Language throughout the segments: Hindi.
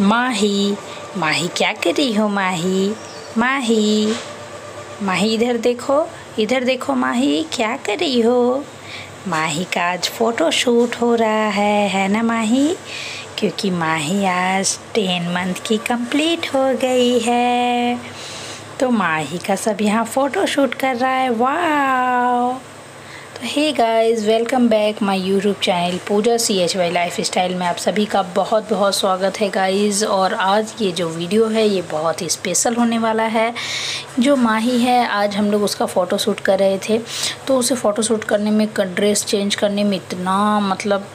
माही माही क्या कर रही हो माही? माही माही इधर देखो इधर देखो माही, क्या कर रही हो? माही का आज फ़ोटो शूट हो रहा है है ना माही? क्योंकि माही आज टेन मंथ की कंप्लीट हो गई है। तो माही का सब यहाँ फ़ोटो शूट कर रहा है। वाह hey guys welcome back my YouTube channel Pooja C H Y lifestyle में आप सभी का बहुत बहुत स्वागत है गाइस और आज ये जो वीडियो है, ये बहुत ही स्पेशल होने वाला है। जो माही है, आज हम लोग उसका फ़ोटो शूट कर रहे थे। तो उसे फ़ोटो शूट करने में ड्रेस चेंज करने में इतना मतलब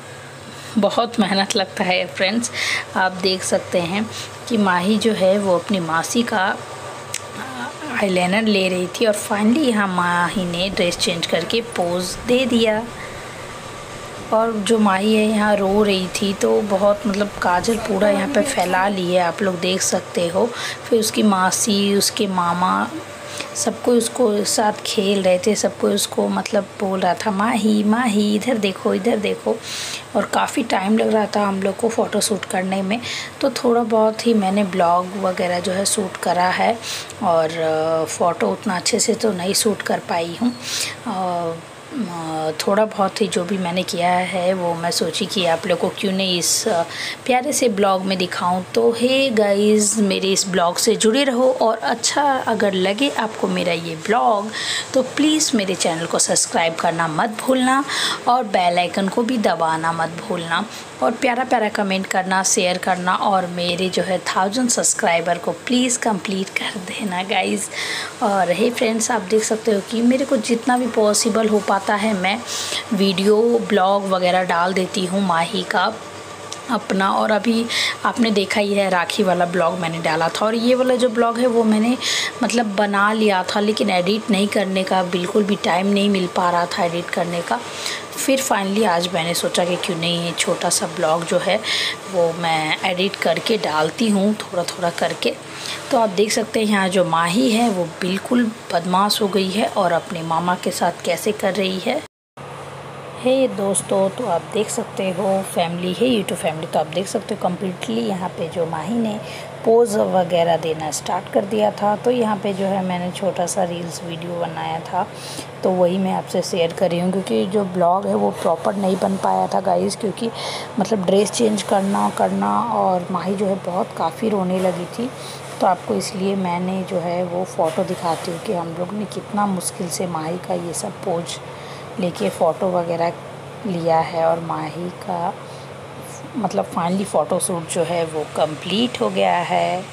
बहुत मेहनत लगता है फ्रेंड्स आप देख सकते हैं कि माही जो है, वो अपनी मासी का आईलाइनर ले रही थी और फाइनली यहाँ माही ने ड्रेस चेंज करके पोज दे दिया। और जो माही है यहाँ रो रही थी तो बहुत मतलब काजल पूरा यहाँ पे फैला लिया आप लोग देख सकते हो। फिर उसकी मासी, उसके मामा सब कोई उसको साथ खेल रहे थे, सब कोई उसको मतलब बोल रहा था माही माही इधर देखो इधर देखो। और काफ़ी टाइम लग रहा था हम लोग को फ़ोटो शूट करने में। तो थोड़ा बहुत ही मैंने ब्लॉग वगैरह जो है शूट करा है और फ़ोटो उतना अच्छे से तो नहीं शूट कर पाई हूँ। थोड़ा बहुत ही जो भी मैंने किया है, वो मैं सोची कि आप लोग को क्यों नहीं इस प्यारे से ब्लॉग में दिखाऊँ। तो हे गाइस मेरे इस ब्लॉग से जुड़े रहो और अच्छा अगर लगे आपको मेरा ये ब्लॉग तो प्लीज़ मेरे चैनल को सब्सक्राइब करना मत भूलना और बेल आइकन को भी दबाना मत भूलना और प्यारा प्यारा कमेंट करना शेयर करना और मेरे जो है थाउज़ेंड सब्सक्राइबर को प्लीज़ कंप्लीट कर देना गाइज़ और हे फ्रेंड्स आप देख सकते हो कि मेरे को जितना भी पॉसिबल हो पाता है, मैं वीडियो, ब्लॉग वगैरह डाल देती हूँ माही का अपना। और अभी आपने देखा ही है राखी वाला ब्लॉग मैंने डाला था। और ये वाला जो ब्लॉग है, वो मैंने मतलब बना लिया था, लेकिन एडिट नहीं करने का, बिल्कुल भी टाइम नहीं मिल पा रहा था एडिट करने का। फिर फाइनली आज मैंने सोचा कि क्यों नहीं, ये छोटा सा ब्लॉग जो है, वो मैं एडिट करके डालती हूँ थोड़ा थोड़ा करके। तो आप देख सकते हैं यहाँ जो माही है, वो बिल्कुल बदमाश हो गई है और अपने मामा के साथ कैसे कर रही है। हे hey, दोस्तों तो आप देख सकते हो फैमिली है यूट्यूब फैमिली तो आप देख सकते हो कम्प्लीटली यहाँ पे जो माही ने पोज वगैरह देना स्टार्ट कर दिया था। तो यहाँ पे जो है मैंने छोटा सा रील्स वीडियो बनाया था तो वही मैं आपसे शेयर कर रही हूँ क्योंकि जो ब्लॉग है वो प्रॉपर नहीं बन पाया था गाइस क्योंकि मतलब ड्रेस चेंज करना करना और माही जो है बहुत काफ़ी रोने लगी थी। तो आपको इसलिए मैंने जो है वो फ़ोटो दिखाती हूँ कि हम लोग ने कितना मुश्किल से माही का ये सब पोज लेके फ़ोटो वगैरह लिया है और माही का मतलब फाइनली फ़ोटो शूट जो है वो कंप्लीट हो गया है।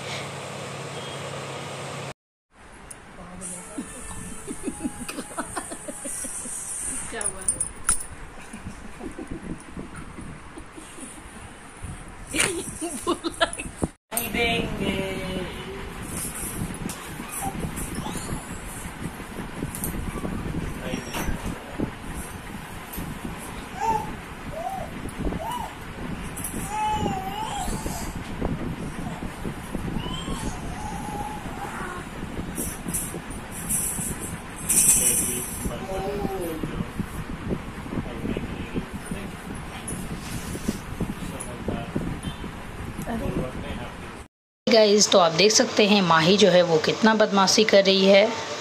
गाइस तो आप देख सकते हैं माही जो है वो कितना बदमाशी कर रही है।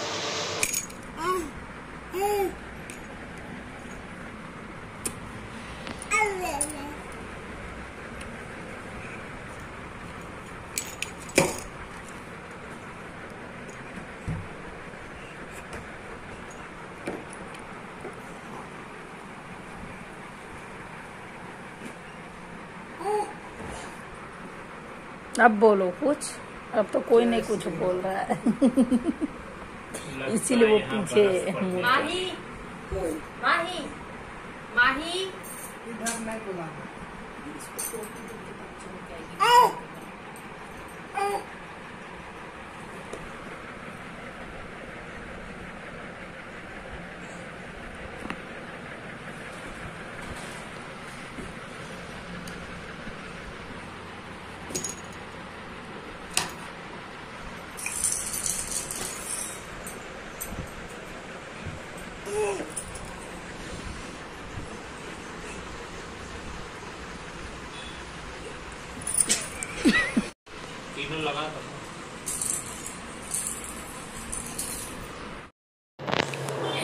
अब बोलो कुछ। अब तो कोई नहीं कुछ बोल रहा है। इसीलिए वो पीछे माही माही माही। इधर नहीं बुलाना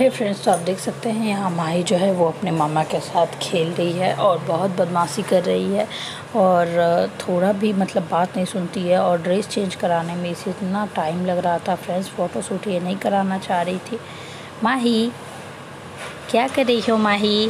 हे फ्रेंड्स तो आप देख सकते हैं, यहाँ माही जो है, वो अपने मामा के साथ खेल रही है और बहुत बदमाशी कर रही है और थोड़ा भी मतलब बात नहीं सुनती है और ड्रेस चेंज कराने में इसे इतना टाइम लग रहा था फ्रेंड्स फ़ोटोशूट ये नहीं कराना चाह रही थी। माही, क्या कर रही हो माही?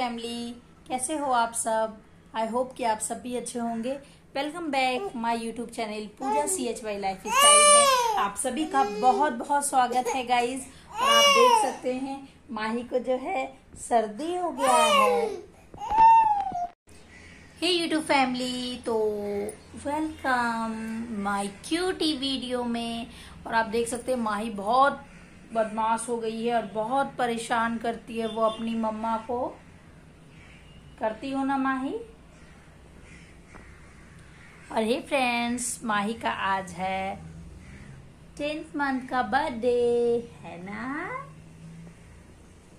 फैमिली कैसे हो आप सब? आई होप कि आप सब भी अच्छे होंगे। Welcome back my YouTube channel Pooja C H Y lifestyle में। आप सभी का बहुत बहुत स्वागत है गाइज़ और आप देख सकते हैं, माही को जो है, सर्दी हो गया है। हे यूट्यूब फैमिली तो वेलकम माय क्यूटी वीडियो में। और आप देख सकते हैं, माही बहुत बदमाश हो गई है और बहुत परेशान करती है वो अपनी मम्मा को। करती हो ना माही। और हे फ्रेंड्स माही का आज है टेंथ मंथ का बर्थडे है ना?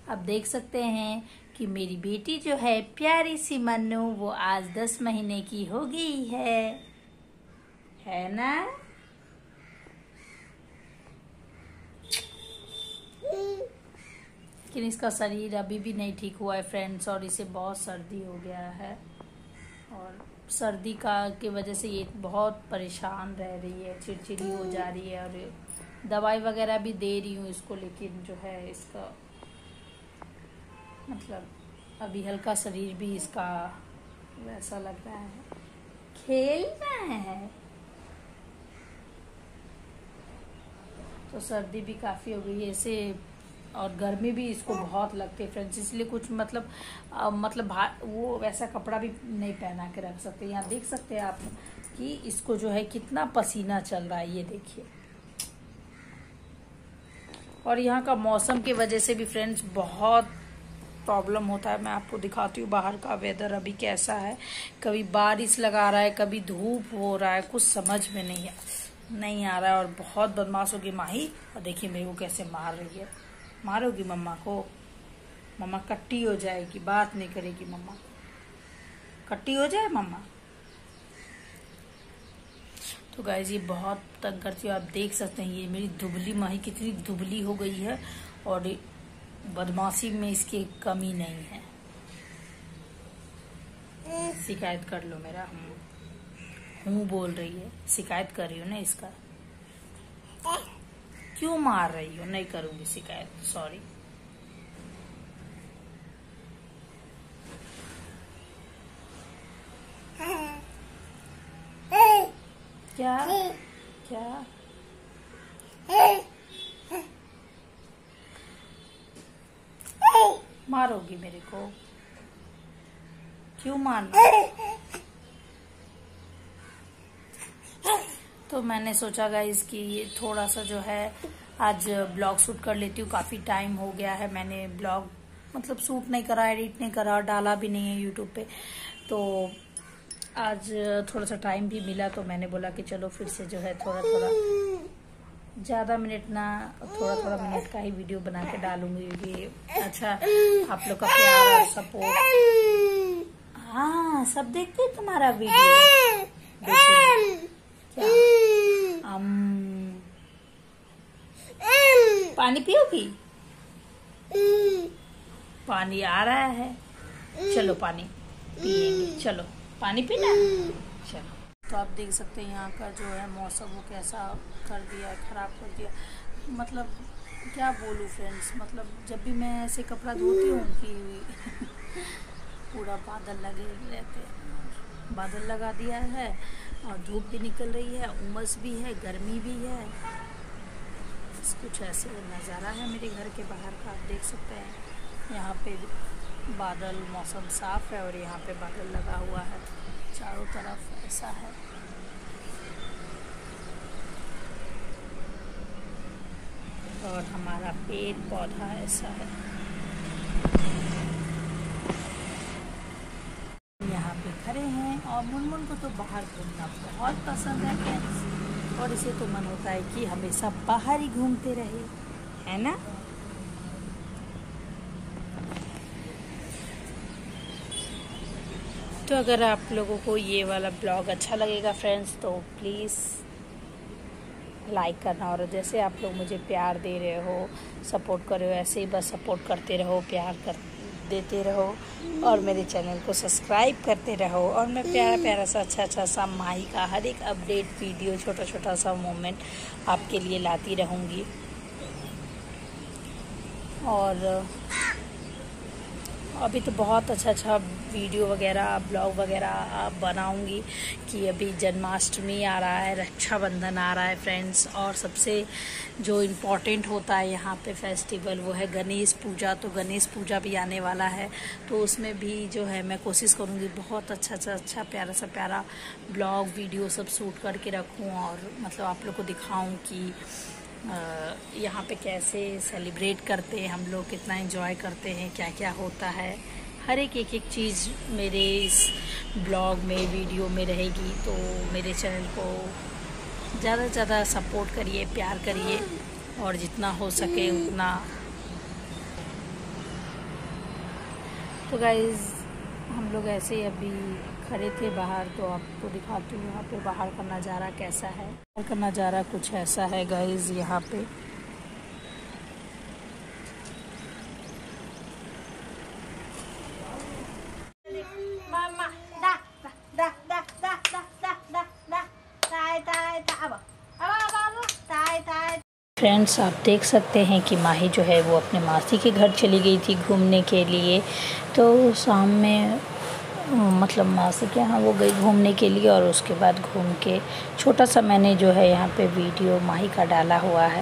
आप देख सकते हैं कि मेरी बेटी जो है, प्यारी सी मन्नू, वो आज दस महीने की हो गई है। है ना? लेकिन इसका शरीर अभी भी नहीं ठीक हुआ है फ्रेंड्स और इसे बहुत सर्दी हो गया है। और सर्दी का की वजह से ये बहुत परेशान रह रही है, चिड़चिड़ी हो जा रही है, और दवाई वगैरह भी दे रही हूँ इसको, लेकिन जो है इसका मतलब अभी हल्का शरीर भी इसका वैसा लग रहा है। खेलना है। तो सर्दी भी काफ़ी हो गई है ऐसे और गर्मी भी इसको बहुत लगती है फ्रेंड्स इसलिए कुछ मतलब आ, मतलब वो वैसा कपड़ा भी नहीं पहना के रख सकते। यहाँ देख सकते हैं आप कि इसको जो है कितना पसीना चल रहा है ये देखिए। और यहाँ का मौसम की वजह से भी फ्रेंड्स बहुत प्रॉब्लम होता है। मैं आपको दिखाती हूँ बाहर का वेदर अभी कैसा है। कभी बारिश लगा रहा है कभी धूप हो रहा है कुछ समझ में नहीं नहीं आ रहा है और बहुत बदमाश होगी माही। और देखिए मेरे को कैसे मार रही है। मारोगी मम्मा को। मम्मा कट्टी हो जाएगी, बात नहीं करेगी मम्मा। कट्टी हो जाए मम्मा? तो गाइज़ ये बहुत तंग करती है, आप देख सकते हैं, ये मेरी दुबली माही कितनी दुबली हो गई है और बदमाशी में इसकी कमी नहीं है। शिकायत कर लो मेरा हूँ हूँ बोल रही है, शिकायत कर रही हो ना इसका? क्यों मार रही हो? नहीं करूँगी शिकायत सॉरी क्या? क्या? मारोगी मेरे को? क्यों मारना? तो मैंने सोचा गाइज़ कि थोड़ा सा जो है, आज ब्लॉग शूट कर लेती हूँ। काफ़ी टाइम हो गया है मैंने ब्लॉग मतलब शूट नहीं करा, एडिट नहीं करा, डाला भी नहीं है यूट्यूब पे। तो आज थोड़ा सा टाइम भी मिला तो मैंने बोला कि चलो फिर से जो है थोड़ा थोड़ा ज़्यादा मिनट ना थोड़ा थोड़ा मिनट का ही वीडियो बना के डालूँगी कि अच्छा आप लोग का प्यार और सपोर्ट। हाँ सब देखते तुम्हारा वीडियो। क्या अम, पानी पियोगी? पानी आ रहा है। चलो पानी पिएँगे। चलो पानी पीना? चलो। तो आप देख सकते हैं यहाँ का जो है मौसम वो कैसा कर दिया खराब कर दिया मतलब क्या बोलूँ फ्रेंड्स मतलब जब भी मैं ऐसे कपड़ा धोती हूँ कि पूरा बादल लगे रहते हैं। बादल लगा दिया है और धूप भी निकल रही है, उमस भी है, गर्मी भी है। बस कुछ ऐसे नज़ारा है मेरे घर के बाहर का, आप देख सकते हैं। यहाँ पे बादल, मौसम साफ़ है और यहाँ पे बादल लगा हुआ है। चारों तरफ़ ऐसा है। और हमारा पेड़ पौधा ऐसा है यहाँ पे खड़े हैं और मुनमुन को तो बाहर घूमना बहुत पसंद है फ्रेंड्स और इसे तो मन होता है कि हमेशा बाहर ही घूमते रहे, है ना? तो अगर आप लोगों को ये वाला ब्लॉग अच्छा लगेगा फ्रेंड्स तो प्लीज़ लाइक करना। और जैसे आप लोग मुझे प्यार दे रहे हो सपोर्ट कर रहे हो, ऐसे ही बस सपोर्ट करते रहो, प्यार कर देते रहो और मेरे चैनल को सब्सक्राइब करते रहो और मैं प्यारा प्यारा सा अच्छा अच्छा सा माही का हर एक अपडेट, वीडियो, छोटा छोटा सा मोमेंट आपके लिए लाती रहूँगी। और अभी तो बहुत अच्छा अच्छा वीडियो वगैरह, ब्लॉग वगैरह बनाऊँगी कि अभी जन्माष्टमी आ रहा है, रक्षाबंधन आ रहा है फ्रेंड्स और सबसे जो इम्पोर्टेंट होता है यहाँ पे फेस्टिवल वो है गणेश पूजा. तो गणेश पूजा भी आने वाला है. तो उसमें भी जो है मैं कोशिश करूँगी बहुत अच्छा अच्छा अच्छा प्यारा सा प्यारा ब्लॉग, वीडियो सब शूट करके रखूँ और मतलब आप लोग को दिखाऊँ कि यहाँ पे कैसे सेलिब्रेट करते हैं हम लोग, कितना एंजॉय करते हैं क्या क्या होता है. हर एक एक एक चीज़ मेरे इस ब्लॉग में, वीडियो में रहेगी तो मेरे चैनल को ज़्यादा से ज़्यादा सपोर्ट करिए, प्यार करिए, और जितना हो सके उतना। तो गाइज़ हम लोग ऐसे ही अभी खड़े थे बाहर तो आपको दिखाती हूँ यहाँ पे बाहर का नज़ारा कैसा है। बाहर का नज़ारा कुछ ऐसा है गाइज़ यहाँ पे। फ्रेंड्स आप देख सकते हैं कि माही जो है वो अपने मासी के घर चली गई थी घूमने के लिए। तो शाम में मतलब मासी के यहाँ वो गई घूमने के लिए और उसके बाद घूम के छोटा सा मैंने जो है यहाँ पे वीडियो माही का डाला हुआ है।